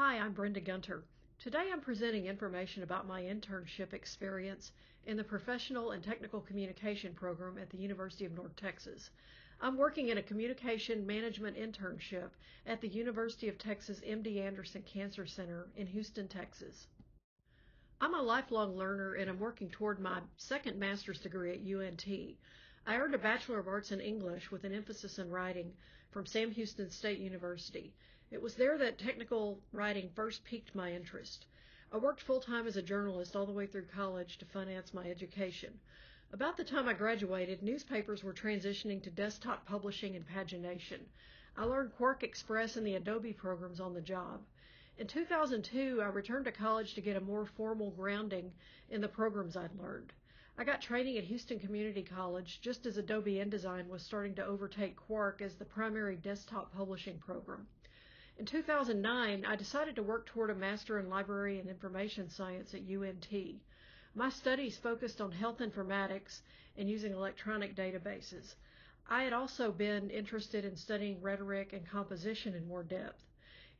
Hi, I'm Brenda Gunter. Today I'm presenting information about my internship experience in the Professional and Technical Communication program at the University of North Texas. I'm working in a communication management internship at the University of Texas MD Anderson Cancer Center in Houston, Texas. I'm a lifelong learner and I'm working toward my second master's degree at UNT. I earned a Bachelor of Arts in English with an emphasis in writing from Sam Houston State University. It was there that technical writing first piqued my interest. I worked full time as a journalist all the way through college to finance my education. About the time I graduated, newspapers were transitioning to desktop publishing and pagination. I learned QuarkXPress and the Adobe programs on the job. In 2002, I returned to college to get a more formal grounding in the programs I'd learned. I got training at Houston Community College just as Adobe InDesign was starting to overtake Quark as the primary desktop publishing program. In 2009, I decided to work toward a Master in Library and Information Science at UNT. My studies focused on health informatics and using electronic databases. I had also been interested in studying rhetoric and composition in more depth.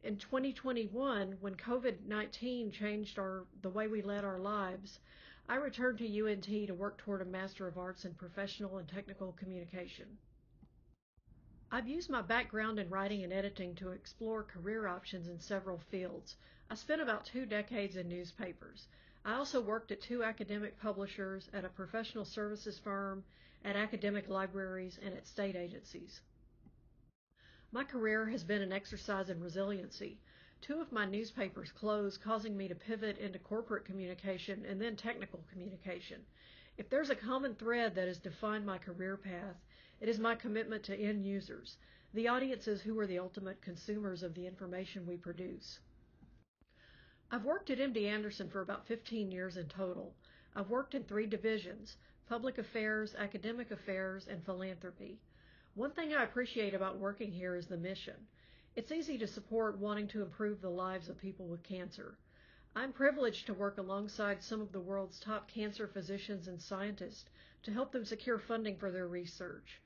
In 2021, when COVID-19 changed our, the way we led our lives, I returned to UNT to work toward a Master of Arts in Professional and Technical Communication. I've used my background in writing and editing to explore career options in several fields. I spent about two decades in newspapers. I also worked at two academic publishers, at a professional services firm, at academic libraries, and at state agencies. My career has been an exercise in resiliency. Two of my newspapers closed, causing me to pivot into corporate communication and then technical communication. If there's a common thread that has defined my career path, it is my commitment to end users, the audiences who are the ultimate consumers of the information we produce. I've worked at MD Anderson for about 15 years in total. I've worked in three divisions public affairs, academic affairs, and philanthropy. One thing I appreciate about working here is the mission. It's easy to support wanting to improve the lives of people with cancer. I'm privileged to work alongside some of the world's top cancer physicians and scientists to help them secure funding for their research.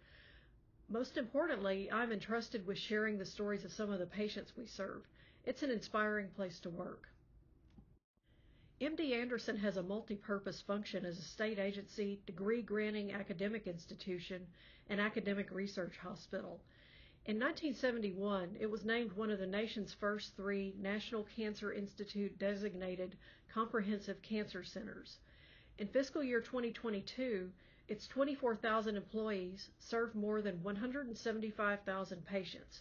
Most importantly, I'm entrusted with sharing the stories of some of the patients we serve. It's an inspiring place to work. MD Anderson has a multi-purpose function as a state agency, degree-granting academic institution, and academic research hospital. In 1971, it was named one of the nation's first three National Cancer Institute designated comprehensive cancer centers. In fiscal year 2022, its 24,000 employees serve more than 175,000 patients.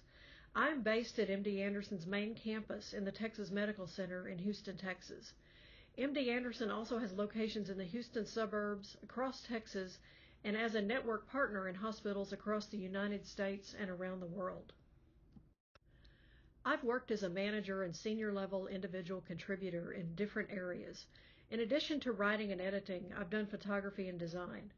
I'm based at MD Anderson's main campus in the Texas Medical Center in Houston, Texas. MD Anderson also has locations in the Houston suburbs, across Texas, and as a network partner in hospitals across the United States and around the world. I've worked as a manager and senior level individual contributor in different areas. In addition to writing and editing, I've done photography and design.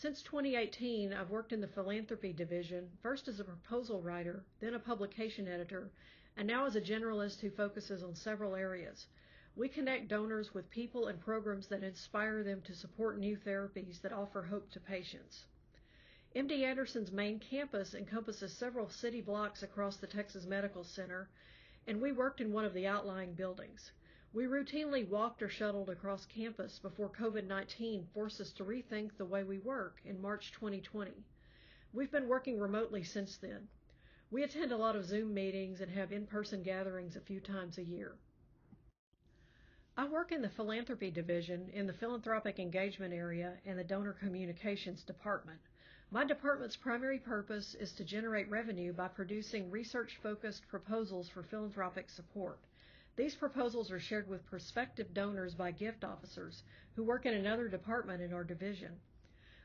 Since 2018, I've worked in the philanthropy division, first as a proposal writer, then a publication editor, and now as a generalist who focuses on several areas. We connect donors with people and programs that inspire them to support new therapies that offer hope to patients. MD Anderson's main campus encompasses several city blocks across the Texas Medical Center, and we worked in one of the outlying buildings. We routinely walked or shuttled across campus before COVID 19 forced us to rethink the way we work in March 2020. We've been working remotely since then. We attend a lot of Zoom meetings and have in person gatherings a few times a year. I work in the philanthropy division in the philanthropic engagement area and the donor communications department. My department's primary purpose is to generate revenue by producing research focused proposals for philanthropic support. These proposals are shared with prospective donors by gift officers who work in another department in our division.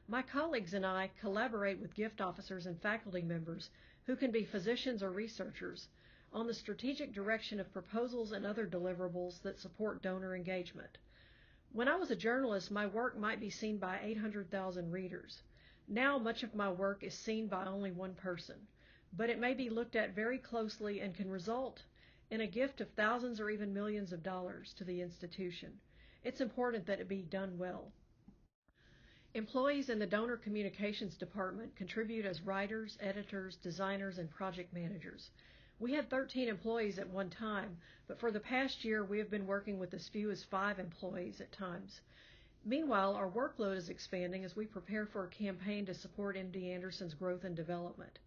My colleagues and I collaborate with gift officers and faculty members who can be physicians or researchers on the strategic direction of proposals and other deliverables that support donor engagement. When I was a journalist, my work might be seen by 800,000 readers. Now, much of my work is seen by only one person, but it may be looked at very closely and can result in a gift of thousands or even millions of dollars to the institution. It's important that it be done well. Employees in the Donor Communications Department contribute as writers, editors, designers, and project managers. We had 13 employees at one time, but for the past year we have been working with as few as five employees at times. Meanwhile, our workload is expanding as we prepare for a campaign to support MD Anderson's growth and development.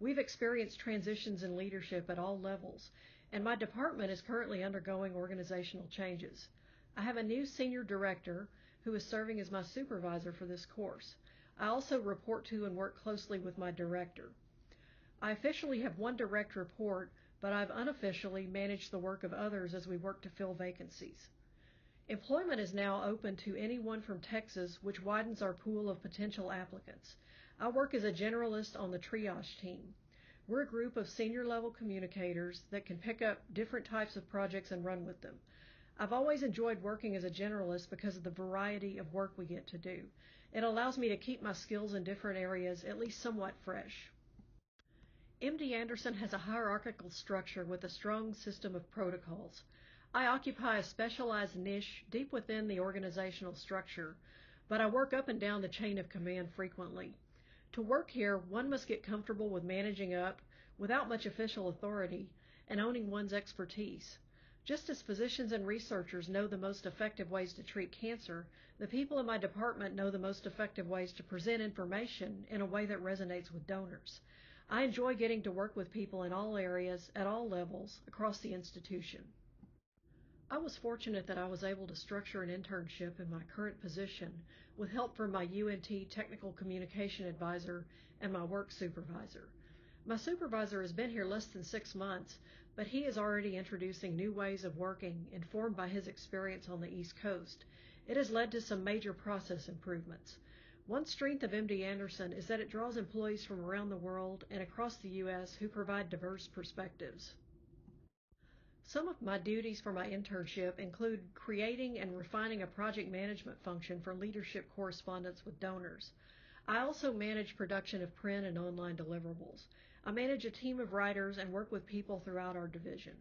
We've experienced transitions in leadership at all levels, and my department is currently undergoing organizational changes. I have a new senior director who is serving as my supervisor for this course. I also report to and work closely with my director. I officially have one direct report, but I've unofficially managed the work of others as we work to fill vacancies. Employment is now open to anyone from Texas, which widens our pool of potential applicants. I work as a generalist on the triage team. We're a group of senior level communicators that can pick up different types of projects and run with them. I've always enjoyed working as a generalist because of the variety of work we get to do. It allows me to keep my skills in different areas at least somewhat fresh. MD Anderson has a hierarchical structure with a strong system of protocols. I occupy a specialized niche deep within the organizational structure, but I work up and down the chain of command frequently. To work here, one must get comfortable with managing up without much official authority and owning one's expertise. Just as physicians and researchers know the most effective ways to treat cancer, the people in my department know the most effective ways to present information in a way that resonates with donors. I enjoy getting to work with people in all areas, at all levels, across the institution. I was fortunate that I was able to structure an internship in my current position with help from my UNT technical communication advisor and my work supervisor. My supervisor has been here less than six months, but he is already introducing new ways of working informed by his experience on the East Coast. It has led to some major process improvements. One strength of MD Anderson is that it draws employees from around the world and across the U.S. who provide diverse perspectives. Some of my duties for my internship include creating and refining a project management function for leadership correspondence with donors. I also manage production of print and online deliverables. I manage a team of writers and work with people throughout our division.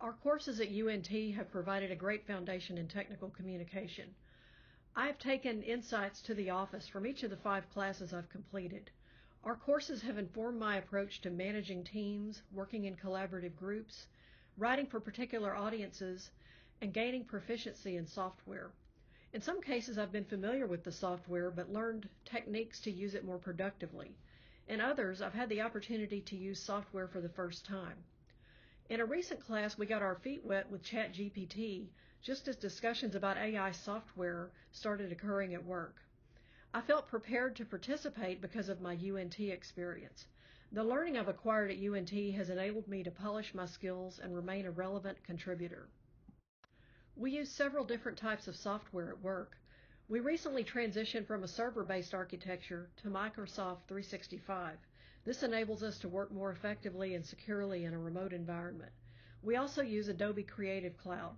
Our courses at UNT have provided a great foundation in technical communication. I have taken insights to the office from each of the five classes I've completed. Our courses have informed my approach to managing teams, working in collaborative groups, writing for particular audiences, and gaining proficiency in software. In some cases, I've been familiar with the software but learned techniques to use it more productively. In others, I've had the opportunity to use software for the first time. In a recent class, we got our feet wet with ChatGPT just as discussions about AI software started occurring at work. I felt prepared to participate because of my UNT experience. The learning I've acquired at UNT has enabled me to polish my skills and remain a relevant contributor. We use several different types of software at work. We recently transitioned from a server-based architecture to Microsoft 365. This enables us to work more effectively and securely in a remote environment. We also use Adobe Creative Cloud,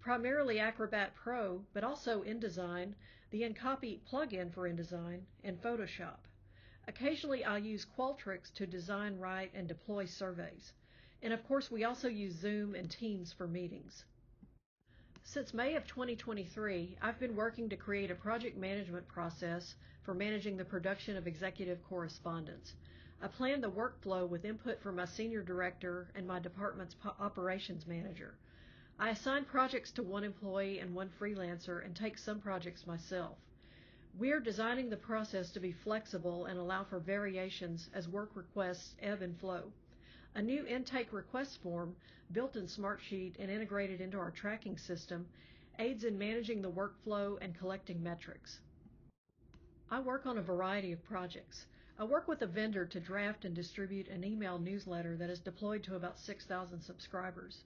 primarily Acrobat Pro, but also InDesign, the InCopy plugin for InDesign, and Photoshop. Occasionally I'll use Qualtrics to design, write, and deploy surveys. And of course we also use Zoom and Teams for meetings. Since May of 2023, I've been working to create a project management process for managing the production of executive correspondence. I plan the workflow with input from my senior director and my department's operations manager. I assign projects to one employee and one freelancer and take some projects myself. We are designing the process to be flexible and allow for variations as work requests ebb and flow. A new intake request form, built in Smartsheet and integrated into our tracking system, aids in managing the workflow and collecting metrics. I work on a variety of projects. I work with a vendor to draft and distribute an email newsletter that is deployed to about 6,000 subscribers.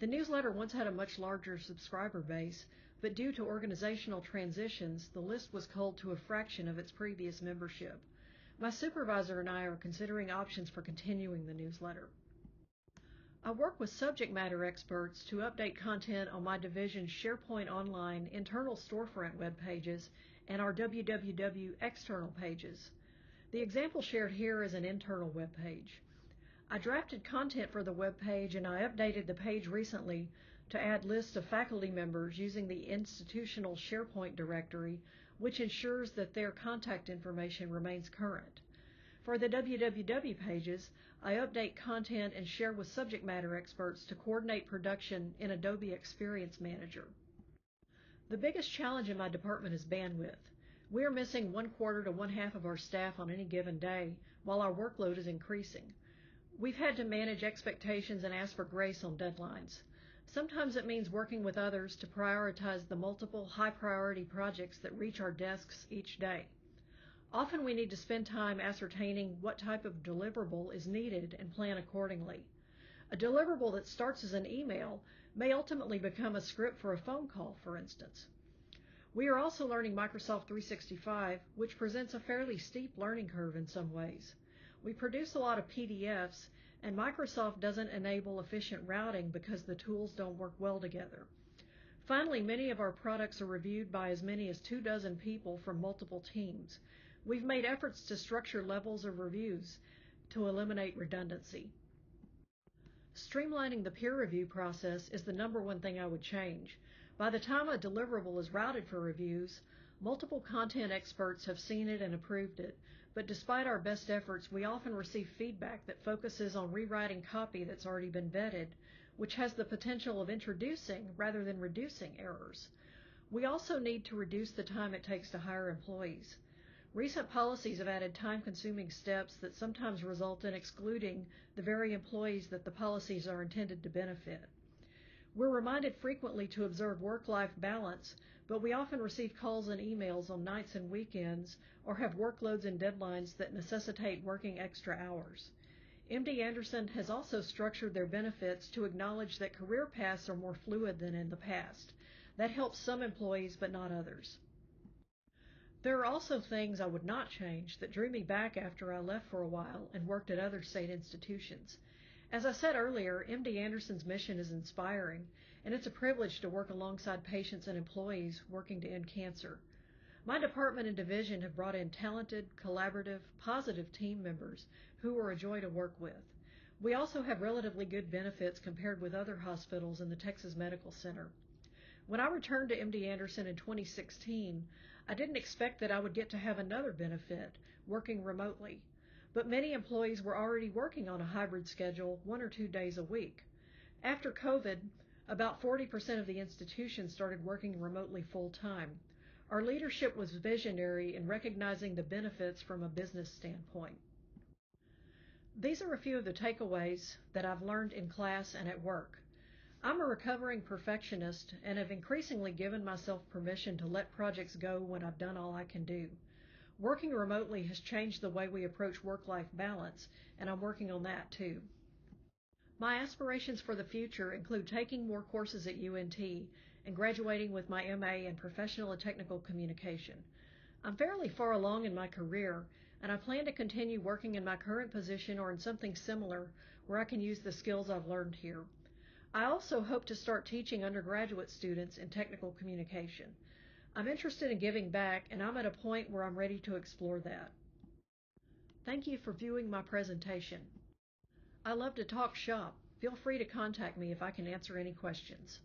The newsletter once had a much larger subscriber base, but due to organizational transitions, the list was culled to a fraction of its previous membership. My supervisor and I are considering options for continuing the newsletter. I work with subject matter experts to update content on my division's SharePoint Online internal storefront web pages and our www external pages. The example shared here is an internal web page. I drafted content for the web page and I updated the page recently to add lists of faculty members using the institutional SharePoint directory, which ensures that their contact information remains current. For the www pages, I update content and share with subject matter experts to coordinate production in Adobe Experience Manager. The biggest challenge in my department is bandwidth. We are missing one quarter to one half of our staff on any given day, while our workload is increasing. We've had to manage expectations and ask for grace on deadlines. Sometimes it means working with others to prioritize the multiple high priority projects that reach our desks each day. Often we need to spend time ascertaining what type of deliverable is needed and plan accordingly. A deliverable that starts as an email may ultimately become a script for a phone call, for instance. We are also learning Microsoft 365, which presents a fairly steep learning curve in some ways. We produce a lot of PDFs, and Microsoft doesn't enable efficient routing because the tools don't work well together. Finally, many of our products are reviewed by as many as two dozen people from multiple teams. We've made efforts to structure levels of reviews to eliminate redundancy. Streamlining the peer review process is the number one thing I would change. By the time a deliverable is routed for reviews, multiple content experts have seen it and approved it, but despite our best efforts, we often receive feedback that focuses on rewriting copy that's already been vetted, which has the potential of introducing rather than reducing errors. We also need to reduce the time it takes to hire employees. Recent policies have added time consuming steps that sometimes result in excluding the very employees that the policies are intended to benefit. We're reminded frequently to observe work life balance, but we often receive calls and emails on nights and weekends or have workloads and deadlines that necessitate working extra hours. MD Anderson has also structured their benefits to acknowledge that career paths are more fluid than in the past. That helps some employees, but not others. There are also things I would not change that drew me back after I left for a while and worked at other state institutions. As I said earlier, MD Anderson's mission is inspiring, and it's a privilege to work alongside patients and employees working to end cancer. My department and division have brought in talented, collaborative, positive team members who are a joy to work with. We also have relatively good benefits compared with other hospitals in the Texas Medical Center. When I returned to MD Anderson in 2016, I didn't expect that I would get to have another benefit, working remotely but many employees were already working on a hybrid schedule one or two days a week. After COVID, about 40% of the institution started working remotely full time. Our leadership was visionary in recognizing the benefits from a business standpoint. These are a few of the takeaways that I've learned in class and at work. I'm a recovering perfectionist and have increasingly given myself permission to let projects go when I've done all I can do. Working remotely has changed the way we approach work-life balance, and I'm working on that too. My aspirations for the future include taking more courses at UNT and graduating with my MA in Professional and Technical Communication. I'm fairly far along in my career, and I plan to continue working in my current position or in something similar where I can use the skills I've learned here. I also hope to start teaching undergraduate students in technical communication. I'm interested in giving back, and I'm at a point where I'm ready to explore that. Thank you for viewing my presentation. I love to talk shop. Feel free to contact me if I can answer any questions.